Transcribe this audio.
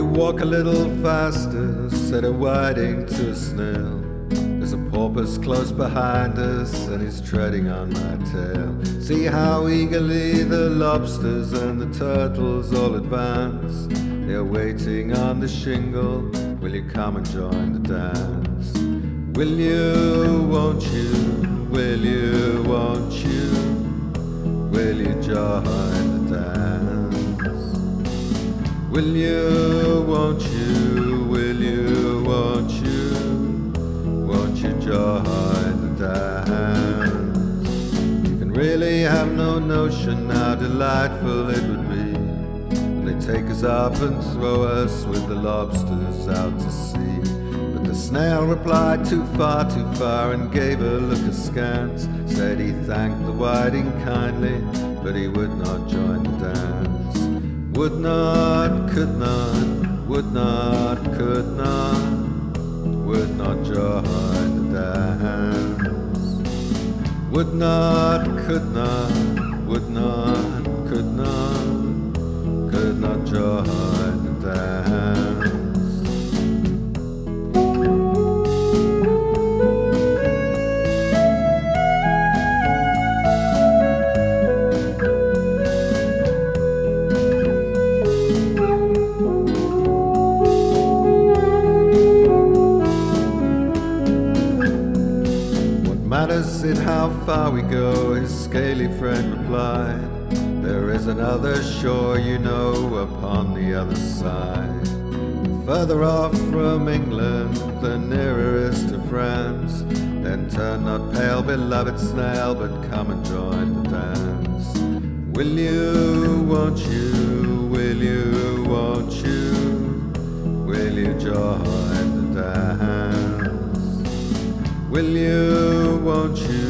walk a little faster? said a whiting to a snail. There's a porpoise close behind us, and he's treading on my tail. See how eagerly the lobsters and the turtles all advance. They're waiting on the shingle. Will you come and join the dance? Will you, won't you? Will you, won't you? Will you join the dance? Will you, won't you? Will you, won't you? Won't you join the dance? You can really have no notion how delightful it would be when they take us up and throw us with the lobsters out to sea. But the snail replied too far, too far, and gave a look askance. Said he thanked the whiting kindly, but he would not join the dance. Would not, could not, would not, could not, would not join the dance. Would not, could not, would not, could not, could not join Matters it how far we go? His scaly friend replied. There is another shore, you know, upon the other side. Further off from England, the nearer is to France. Then turn not pale, beloved snail, but come and join the dance. Will you, won't you, will you, won't you, will you join the dance? Will you, won't you,